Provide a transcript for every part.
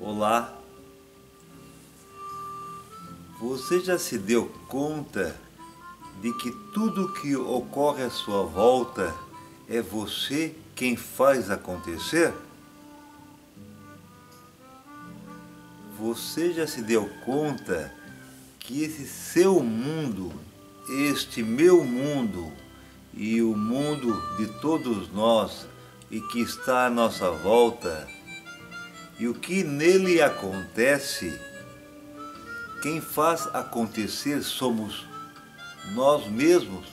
Olá. Você já se deu conta de que tudo que ocorre à sua volta é você quem faz acontecer? Você já se deu conta que esse seu mundo, este meu mundo e o mundo de todos nós e que está à nossa volta, e o que nele acontece, quem faz acontecer somos nós mesmos,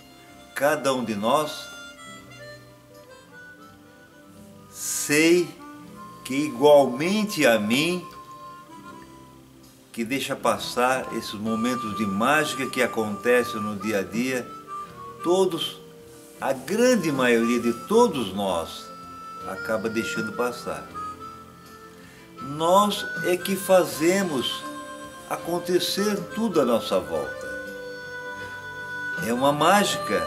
cada um de nós. Sei que igualmente a mim, que deixa passar esses momentos de mágica que acontecem no dia a dia, todos, a grande maioria de todos nós, acaba deixando passar. Nós é que fazemos acontecer tudo à nossa volta. É uma mágica,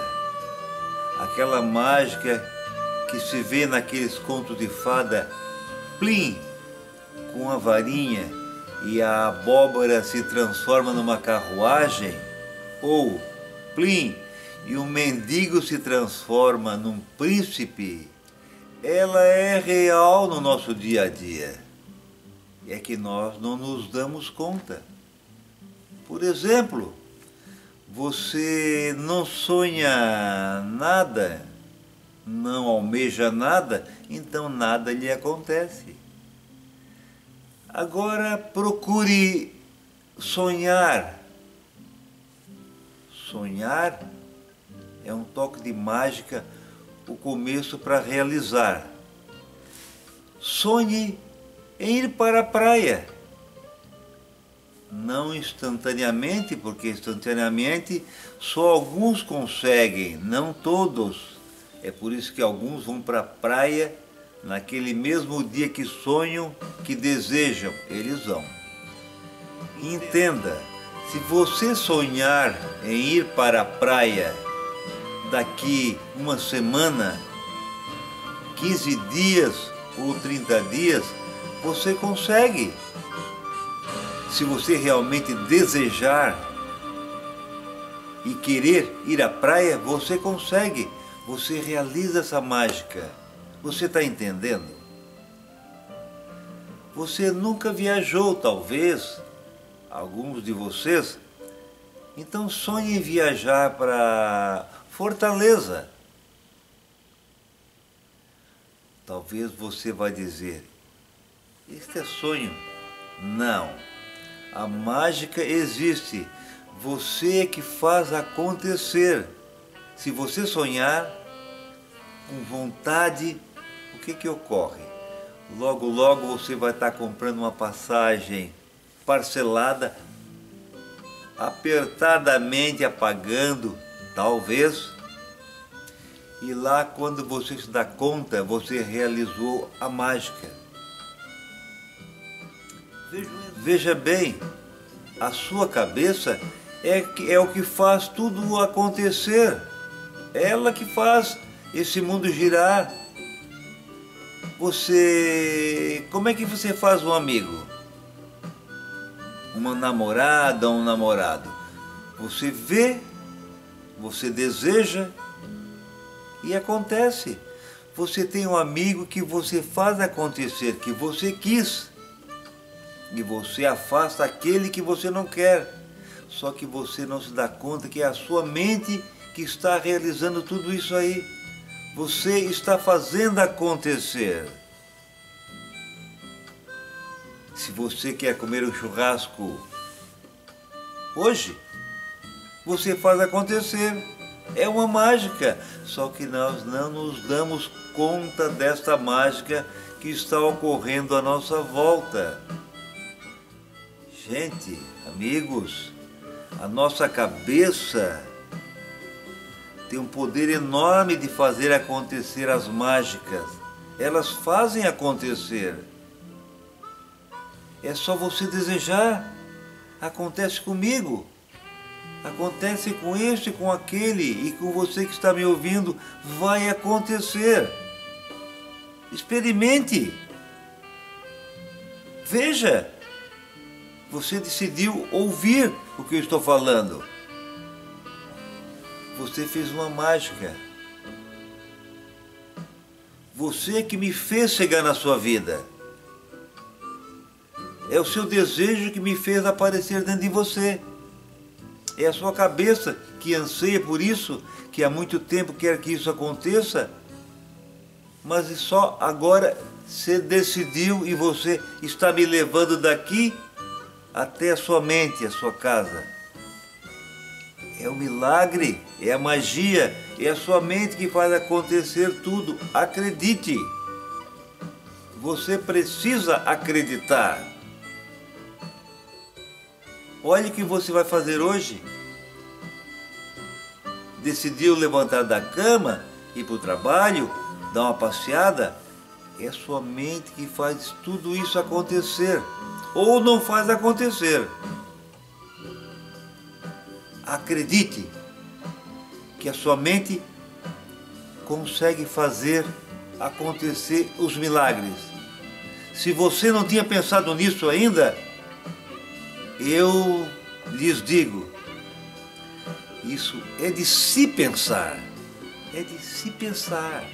aquela mágica que se vê naqueles contos de fada, plim, com a varinha e a abóbora se transforma numa carruagem, ou plim, e o mendigo se transforma num príncipe, ela é real no nosso dia a dia. É que nós não nos damos conta. Por exemplo, você não sonha nada, não almeja nada, então nada lhe acontece. Agora procure sonhar. Sonhar é um toque de mágica, o começo para realizar. Sonhe em ir para a praia. Não instantaneamente, porque instantaneamente só alguns conseguem, não todos. É por isso que alguns vão para a praia naquele mesmo dia que sonham, que desejam, eles vão. Entenda, se você sonhar em ir para a praia daqui uma semana, 15 dias ou 30 dias, você consegue. Se você realmente desejar e querer ir à praia, você consegue. Você realiza essa mágica. Você está entendendo? Você nunca viajou, talvez, alguns de vocês. Então sonhe em viajar para Fortaleza. Talvez você vai dizer, este é sonho. Não. A mágica existe. Você é que faz acontecer. Se você sonhar com vontade, o que que ocorre? Logo, logo você vai estar comprando uma passagem parcelada, apertadamente apagando, talvez. E lá, quando você se dá conta, você realizou a mágica. Veja bem, a sua cabeça é, é o que faz tudo acontecer. Ela que faz esse mundo girar. Você. Como é que você faz um amigo? Uma namorada, um namorado. Você vê, você deseja e acontece. Você tem um amigo que você faz acontecer, que você quis e você afasta aquele que você não quer. Só que você não se dá conta que é a sua mente que está realizando tudo isso aí. Você está fazendo acontecer. Se você quer comer um churrasco hoje, você faz acontecer. É uma mágica. Só que nós não nos damos conta desta mágica que está ocorrendo à nossa volta. Gente, amigos, a nossa cabeça tem um poder enorme de fazer acontecer as mágicas. Elas fazem acontecer. É só você desejar. Acontece comigo. Acontece com este, com aquele e com você que está me ouvindo. Vai acontecer. Experimente. Veja, você decidiu ouvir o que eu estou falando. Você fez uma mágica. Você é que me fez chegar na sua vida. É o seu desejo que me fez aparecer dentro de você. É a sua cabeça que anseia por isso, que há muito tempo quer que isso aconteça, mas só agora você decidiu e você está me levando daqui até a sua mente, a sua casa. É o milagre, é a magia, é a sua mente que faz acontecer tudo. Acredite. Você precisa acreditar. Olhe o que você vai fazer hoje. Decidiu levantar da cama, ir para o trabalho, dar uma passeada? É sua mente que faz tudo isso acontecer. Ou não faz acontecer. Acredite que a sua mente consegue fazer acontecer os milagres. Se você não tinha pensado nisso ainda, eu lhes digo, isso é de se pensar, é de se pensar.